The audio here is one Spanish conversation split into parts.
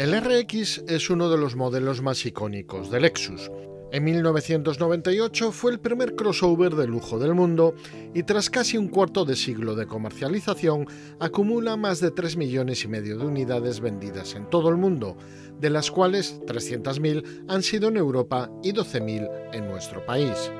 El RX es uno de los modelos más icónicos de Lexus. En 1998 fue el primer crossover de lujo del mundo y tras casi un cuarto de siglo de comercialización acumula más de 3 millones y medio de unidades vendidas en todo el mundo, de las cuales 300.000 han sido en Europa y 12.000 en nuestro país.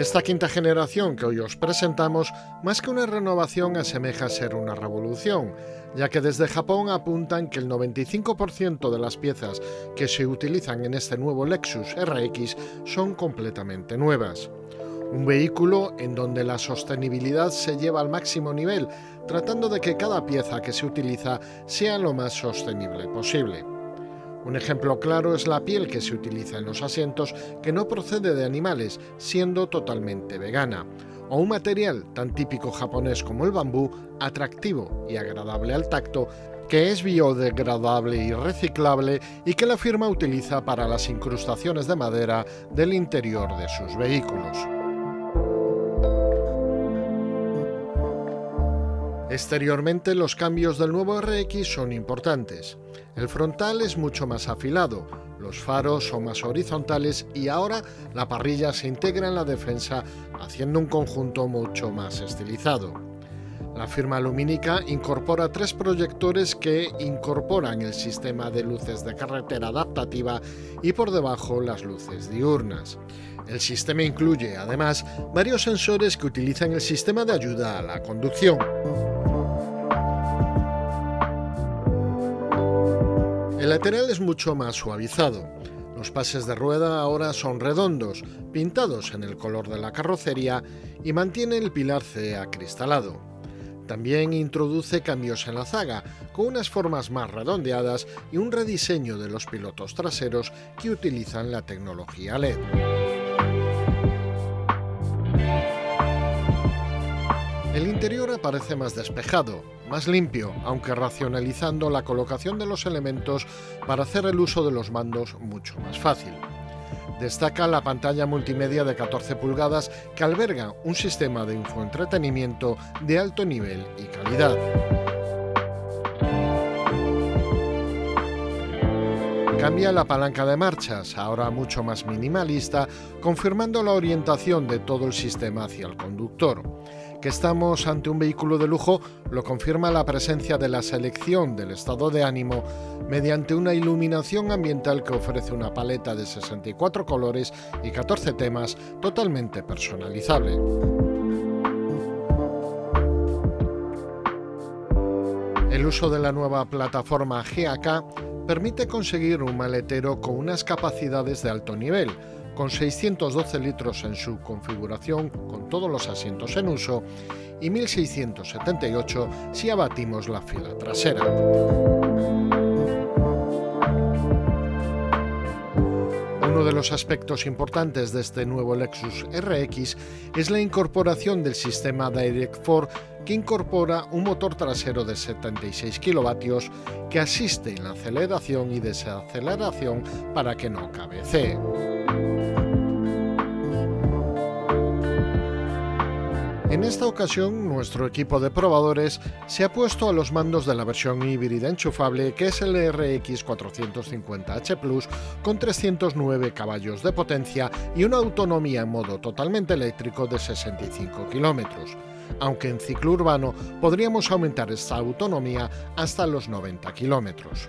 Esta quinta generación que hoy os presentamos, más que una renovación, asemeja ser una revolución, ya que desde Japón apuntan que el 95% de las piezas que se utilizan en este nuevo Lexus RX son completamente nuevas. Un vehículo en donde la sostenibilidad se lleva al máximo nivel, tratando de que cada pieza que se utiliza sea lo más sostenible posible. Un ejemplo claro es la piel que se utiliza en los asientos que no procede de animales, siendo totalmente vegana, o un material tan típico japonés como el bambú, atractivo y agradable al tacto, que es biodegradable y reciclable y que la firma utiliza para las incrustaciones de madera del interior de sus vehículos. Exteriormente los cambios del nuevo RX son importantes. El frontal es mucho más afilado, los faros son más horizontales y ahora la parrilla se integra en la defensa haciendo un conjunto mucho más estilizado. La firma lumínica incorpora tres proyectores que incorporan el sistema de luces de carretera adaptativa y por debajo las luces diurnas. El sistema incluye además varios sensores que utilizan el sistema de ayuda a la conducción. El lateral es mucho más suavizado. Los pases de rueda ahora son redondos, pintados en el color de la carrocería y mantiene el pilar C acristalado. También introduce cambios en la zaga, con unas formas más redondeadas y un rediseño de los pilotos traseros que utilizan la tecnología LED. El interior aparece más despejado, más limpio, aunque racionalizando la colocación de los elementos para hacer el uso de los mandos mucho más fácil. Destaca la pantalla multimedia de 14 pulgadas que alberga un sistema de infoentretenimiento de alto nivel y calidad. Cambia la palanca de marchas, ahora mucho más minimalista, confirmando la orientación de todo el sistema hacia el conductor. Que estamos ante un vehículo de lujo lo confirma la presencia de la selección del estado de ánimo mediante una iluminación ambiental que ofrece una paleta de 64 colores y 14 temas totalmente personalizable. El uso de la nueva plataforma GAK permite conseguir un maletero con unas capacidades de alto nivel, con 612 litros en su configuración con todos los asientos en uso y 1678 si abatimos la fila trasera. De los aspectos importantes de este nuevo Lexus RX es la incorporación del sistema Direct4 que incorpora un motor trasero de 76 kilovatios que asiste en la aceleración y desaceleración para que no cabecee. En esta ocasión, nuestro equipo de probadores se ha puesto a los mandos de la versión híbrida enchufable que es el RX 450H Plus con 309 caballos de potencia y una autonomía en modo totalmente eléctrico de 65 kilómetros, aunque en ciclo urbano podríamos aumentar esta autonomía hasta los 90 kilómetros.